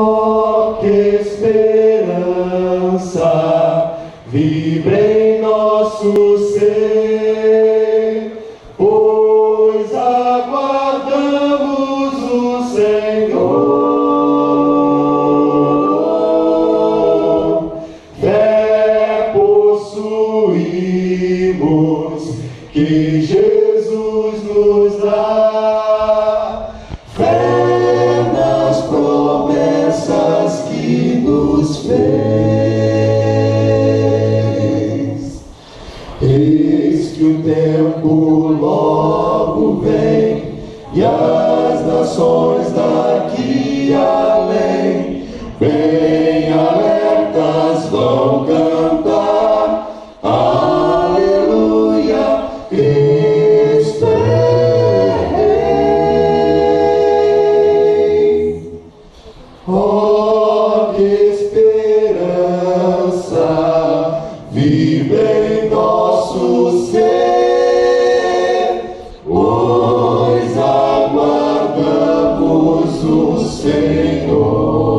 Oh, que esperança vibra em nosso ser, pois aguardamos o Senhor. Fé possuímos que Jesus nos dá. Eis que o tempo logo vem e as nações daqui além, bem alertas vão cantar. Aleluia, Cristo é. Oh, que esperança vive em nosso pois aguardamos o Senhor.